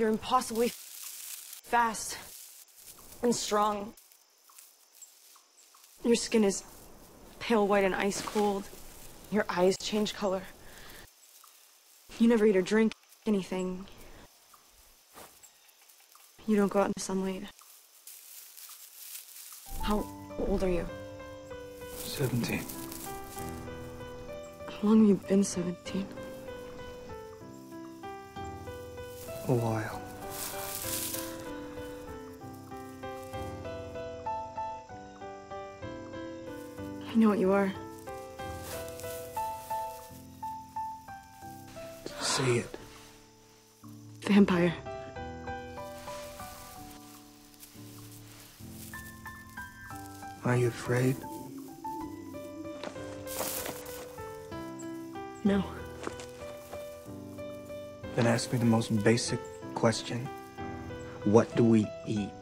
You're impossibly fast and strong. Your skin is pale white and ice cold. Your eyes change color. You never eat or drink anything. You don't go out in the sunlight. How old are you? 17. How long have you been 17? A while. I know what you are. Say it. Vampire. Are you afraid? No. Then ask me the most basic question. What do we eat?